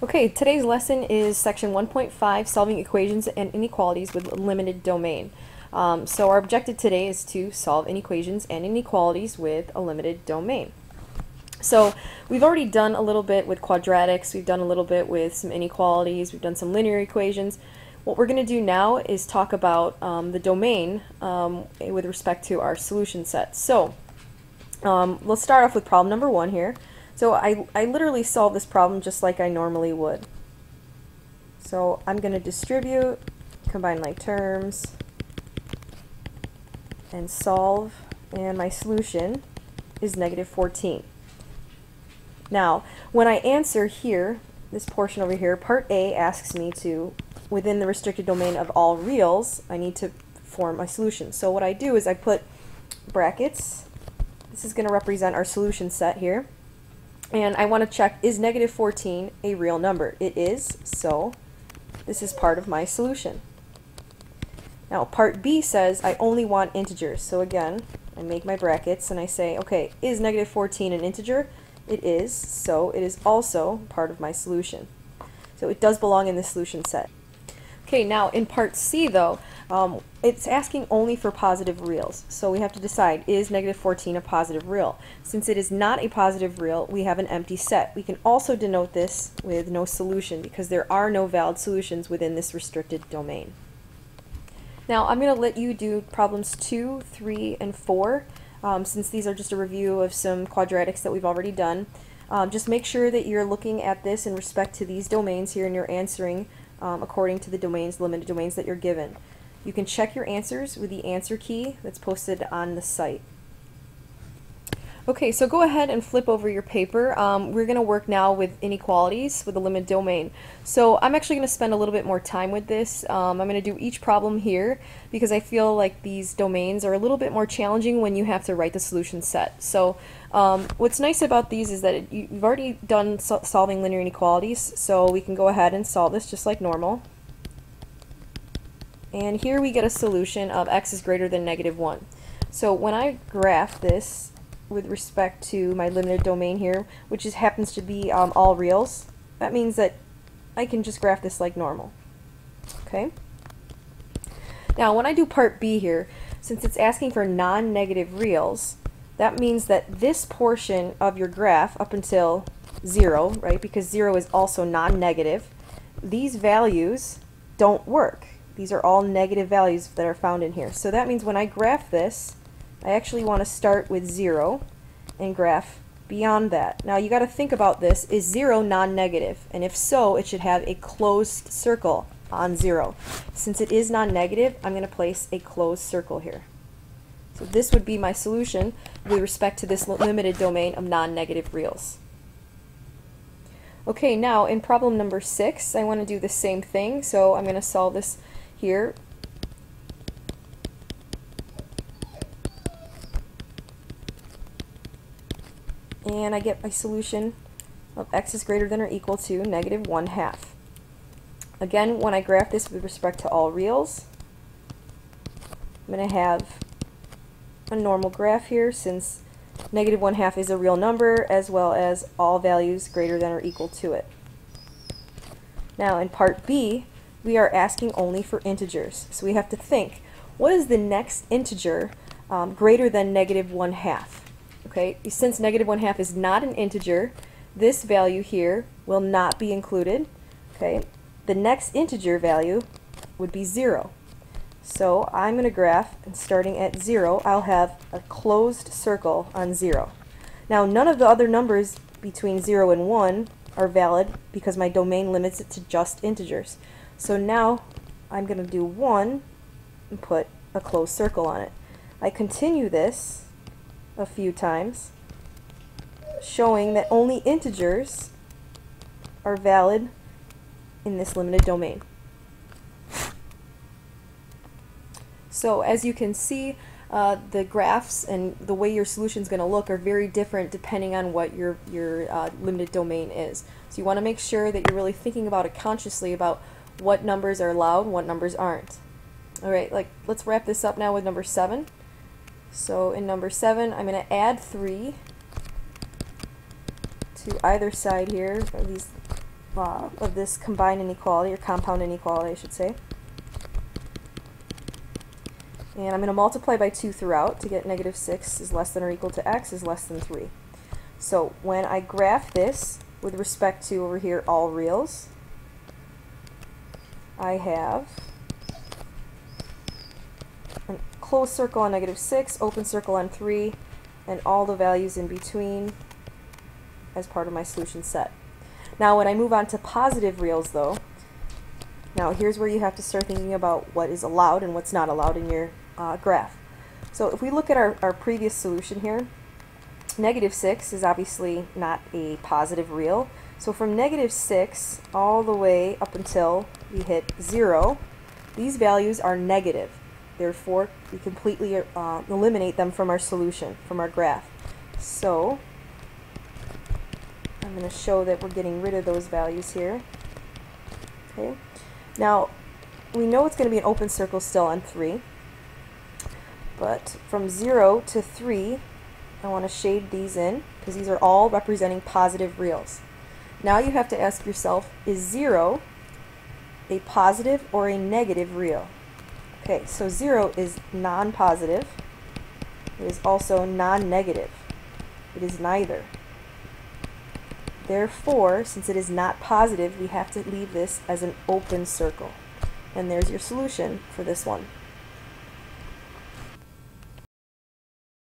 Okay, today's lesson is section 1.5, solving equations and inequalities with limited domain. Um, so our objective today is to solve inequations and inequalities with a limited domain. So we've already done a little bit with quadratics, we've done a little bit with some inequalities, we've done some linear equations. What we're going to do now is talk about um, the domain um, with respect to our solution set. So um, let's start off with problem number one here. So I, I literally solve this problem just like I normally would. So I'm going to distribute, combine like terms, and solve, and my solution is negative 14. Now, when I answer here, this portion over here, part A asks me to, within the restricted domain of all reals, I need to form my solution. So what I do is I put brackets, this is going to represent our solution set here, and I want to check, is negative 14 a real number? It is, so this is part of my solution. Now part B says I only want integers. So again, I make my brackets and I say, okay, is negative 14 an integer? It is, so it is also part of my solution. So it does belong in the solution set. Okay, now in part C though, um, it's asking only for positive reals. So we have to decide, is negative 14 a positive real? Since it is not a positive real, we have an empty set. We can also denote this with no solution because there are no valid solutions within this restricted domain. Now I'm going to let you do problems 2, 3, and 4 um, since these are just a review of some quadratics that we've already done. Um, just make sure that you're looking at this in respect to these domains here and you're answering um, according to the domains, limited domains that you're given. You can check your answers with the answer key that's posted on the site. Okay, so go ahead and flip over your paper. Um, we're going to work now with inequalities with a limited domain. So I'm actually going to spend a little bit more time with this. Um, I'm going to do each problem here because I feel like these domains are a little bit more challenging when you have to write the solution set. So um, what's nice about these is that it, you've already done so solving linear inequalities, so we can go ahead and solve this just like normal. And here we get a solution of x is greater than negative 1. So when I graph this, with respect to my limited domain here, which is, happens to be um, all reals, that means that I can just graph this like normal. Okay? Now, when I do part B here, since it's asking for non-negative reals, that means that this portion of your graph up until 0, right, because 0 is also non-negative, these values don't work. These are all negative values that are found in here. So that means when I graph this, I actually want to start with 0 and graph beyond that. Now you got to think about this. Is 0 non-negative? And if so, it should have a closed circle on 0. Since it is non-negative, I'm going to place a closed circle here. So this would be my solution with respect to this limited domain of non-negative reals. Okay, now in problem number 6, I want to do the same thing. So I'm going to solve this here and I get my solution of x is greater than or equal to negative 1 half. Again, when I graph this with respect to all reals, I'm going to have a normal graph here since negative 1 half is a real number as well as all values greater than or equal to it. Now in part B, we are asking only for integers. So we have to think, what is the next integer um, greater than negative 1 half? Okay, since negative 1 half is not an integer, this value here will not be included. Okay, the next integer value would be 0. So I'm going to graph, and starting at 0, I'll have a closed circle on 0. Now none of the other numbers between 0 and 1 are valid because my domain limits it to just integers. So now I'm going to do 1 and put a closed circle on it. I continue this a few times, showing that only integers are valid in this limited domain. So as you can see, uh, the graphs and the way your solution is going to look are very different depending on what your, your uh, limited domain is. So you want to make sure that you're really thinking about it consciously about what numbers are allowed what numbers aren't. Alright, like let's wrap this up now with number 7. So in number 7, I'm going to add 3 to either side here, these uh, of this combined inequality, or compound inequality, I should say. And I'm going to multiply by 2 throughout to get negative 6 is less than or equal to x is less than 3. So when I graph this with respect to over here all reals, I have a closed circle on negative 6, open circle on 3, and all the values in between as part of my solution set. Now when I move on to positive reals though, now here's where you have to start thinking about what is allowed and what's not allowed in your uh, graph. So if we look at our, our previous solution here, negative 6 is obviously not a positive real. So from negative 6 all the way up until we hit 0, these values are negative. Therefore, we completely uh, eliminate them from our solution, from our graph. So I'm going to show that we're getting rid of those values here. Okay. Now, we know it's going to be an open circle still on 3. But from 0 to 3, I want to shade these in because these are all representing positive reals. Now you have to ask yourself, is 0 a positive or a negative real? Okay, so 0 is non-positive. It is also non-negative. It is neither. Therefore, since it is not positive, we have to leave this as an open circle. And there's your solution for this one.